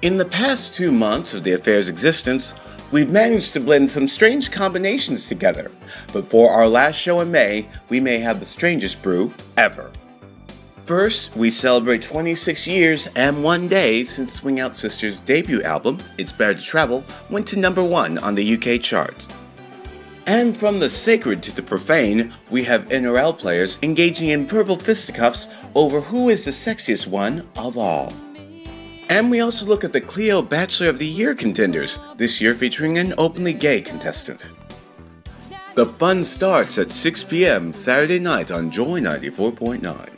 In the past two months of the affair's existence, we've managed to blend some strange combinations together, but for our last show in May, we may have the strangest brew ever. First, we celebrate 26 years and one day since Swing Out Sisters' debut album, It's Better to Travel, went to number one on the UK charts. And from the sacred to the profane, we have NRL players engaging in verbal fisticuffs over who is the sexiest one of all. And we also look at the Cleo Bachelor of the Year contenders, this year featuring an openly gay contestant. The fun starts at 6 p.m. Saturday night on Joy 94.9.